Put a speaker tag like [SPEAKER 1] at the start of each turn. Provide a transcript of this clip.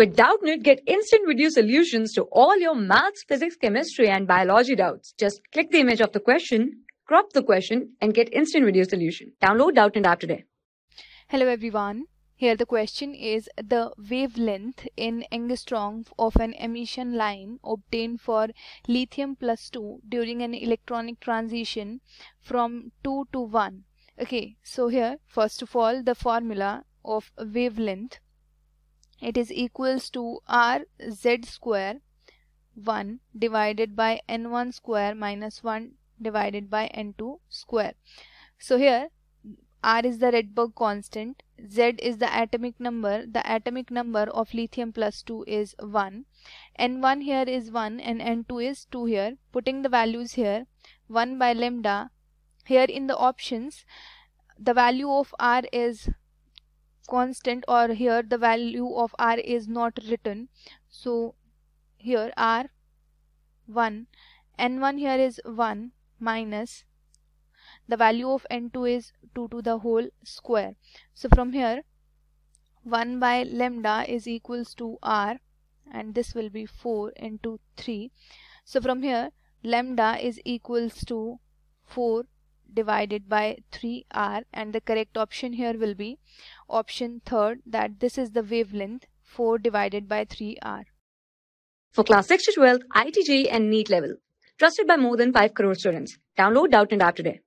[SPEAKER 1] With Doubtnut, get instant video solutions to all your maths, physics, chemistry, and biology doubts. Just click the image of the question, crop the question, and get instant video solution. Download Doubtnut app today.
[SPEAKER 2] Hello everyone. Here the question is the wavelength in angstrom of an emission line obtained for lithium plus 2 during an electronic transition from 2 to 1. Okay, so here first of all the formula of wavelength it is equals to r z square 1 divided by n1 square minus 1 divided by n2 square. So here r is the Rydberg constant, z is the atomic number, the atomic number of lithium plus 2 is 1, n1 here is 1 and n2 is 2 here. Putting the values here 1 by lambda, here in the options the value of r is constant or here the value of r is not written. So here r 1 n1 here is 1 minus the value of n2 is 2 to the whole square. So from here 1 by lambda is equals to r and this will be 4 into 3 so from here lambda is equals to 4 divided by 3r and the correct option here will be option third that this is the wavelength 4 divided by 3r.
[SPEAKER 1] For class 6 to 12, IIT JEE and NEET level. Trusted by more than 5 crore students. Download Doubtnut app today.